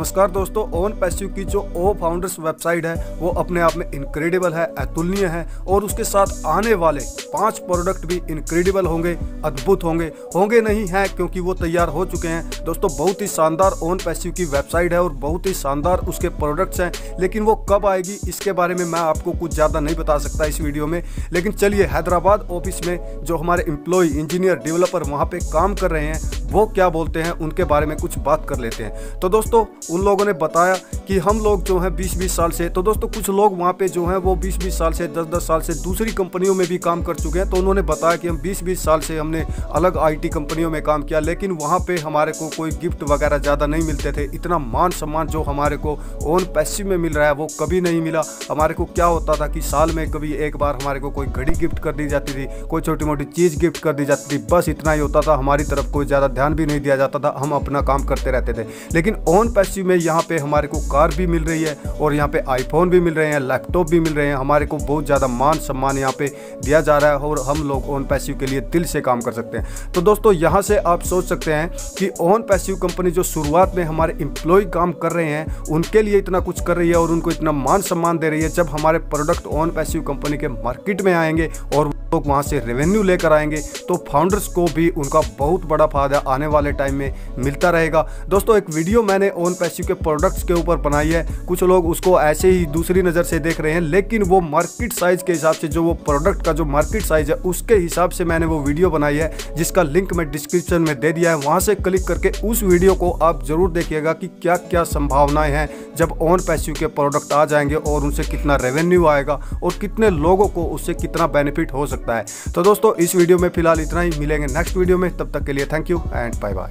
नमस्कार दोस्तों own passive की जो ओ फाउंडर्स वेबसाइट है, वो अपने आप में इनक्रेडिबल है, अतुलनीय है और उसके साथ आने वाले पाँच प्रोडक्ट भी इनक्रेडिबल होंगे, अद्भुत होंगे। होंगे नहीं है क्योंकि वो तैयार हो चुके हैं। दोस्तों, बहुत ही शानदार ओन पैसिव की वेबसाइट है और बहुत ही शानदार उसके प्रोडक्ट्स हैं, लेकिन वो कब आएगी, इसके बारे में मैं आपको कुछ ज़्यादा नहीं बता सकता इस वीडियो में। लेकिन चलिए, हैदराबाद ऑफ़िस में जो हमारे एम्प्लॉय इंजीनियर डेवलपर वहाँ पर काम कर रहे हैं वो क्या बोलते हैं, उनके बारे में कुछ बात कर लेते हैं। तो दोस्तों, उन लोगों ने बताया कि हम लोग जो हैं बीस बीस साल से तो दोस्तों कुछ लोग वहाँ पे जो हैं वो बीस बीस साल से दस दस साल से दूसरी कंपनियों में भी काम कर चुके हैं तो उन्होंने बताया कि हम बीस बीस साल से हमने अलग आईटी कंपनियों में काम किया, लेकिन वहाँ पे हमारे को कोई गिफ्ट वगैरह ज़्यादा नहीं मिलते थे। इतना मान सम्मान जो हमारे को ओन पैसिव में मिल रहा है, वो कभी नहीं मिला। हमारे को क्या होता था कि साल में कभी एक बार हमारे को कोई घड़ी गिफ्ट कर दी जाती थी, कोई छोटी मोटी चीज़ गिफ्ट कर दी जाती थी, बस इतना ही होता था। हमारी तरफ़ कोई ज़्यादा ध्यान भी नहीं दिया जाता था, हम अपना काम करते रहते थे। लेकिन ओन पैसिव में यहाँ पे हमारे को कार भी मिल रही है और यहाँ पे आईफोन भी मिल रहे हैं लैपटॉप भी मिल रहे हैं। हमारे को बहुत ज़्यादा मान सम्मान यहाँ पे दिया जा रहा है और हम लोग ऑन पैसिव के लिए दिल से काम कर सकते हैं। तो दोस्तों, यहाँ से आप सोच सकते हैं कि ऑन पैसिव कंपनी जो शुरुआत में हमारे एम्प्लॉय काम कर रहे हैं, उनके लिए इतना कुछ कर रही है और उनको इतना मान सम्मान दे रही है जब हमारे प्रोडक्ट ऑन पैसिव कंपनी के मार्केट में आएँगे और लोग वहाँ से रेवेन्यू लेकर आएँगे तो फाउंडर्स को भी उनका बहुत बड़ा फ़ायदा आने वाले टाइम में मिलता रहेगा। दोस्तों, एक वीडियो मैंने ओन पैसिव के प्रोडक्ट्स के ऊपर बनाई है। कुछ लोग उसको ऐसे ही दूसरी नज़र से देख रहे हैं, लेकिन वो मार्केट साइज़ के हिसाब से जो वो प्रोडक्ट का जो मार्केट साइज़ है, उसके हिसाब से मैंने वो वीडियो बनाई है, जिसका लिंक मैं डिस्क्रिप्शन में दे दिया है। वहाँ से क्लिक करके उस वीडियो को आप ज़रूर देखिएगा कि क्या क्या संभावनाएँ हैं जब ऑन पैसिव के प्रोडक्ट आ जाएँगे और उनसे कितना रेवेन्यू आएगा और कितने लोगों को उससे कितना बेनिफिट हो सकता है। तो दोस्तों, इस वीडियो में फ़िलहाल इतना ही। मिलेंगे नेक्स्ट वीडियो में। तब तक के लिए thank you and bye bye